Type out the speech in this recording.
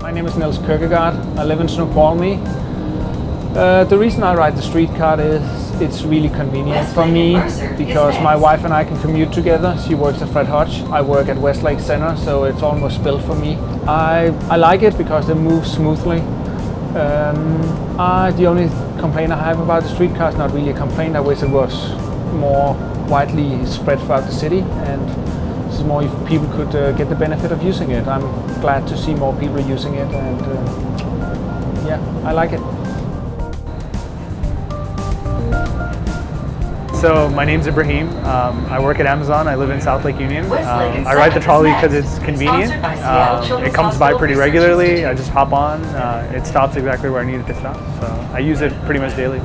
My name is Nils Kirkegaard. I live in Snoqualmie. Uh, the reason I ride the streetcar is it's really convenient for me because my wife and I can commute together. She works at Fred Hutch. I work at Westlake Center, so it's almost built for me. I, I like it because it moves smoothly. Um, I, the only complaint I have about the streetcar is not really a complaint. I wish it was more widely spread throughout the city and so more if people could uh, get the benefit of using it. I'm glad to see more people using it and uh, yeah, I like it. So my name's Ibrahim. Um, I work at Amazon. I live in South Lake Union. Um, I ride the trolley because it's convenient. Um, it comes by pretty regularly. I just hop on. Uh, it stops exactly where I need it to stop. So I use it pretty much daily.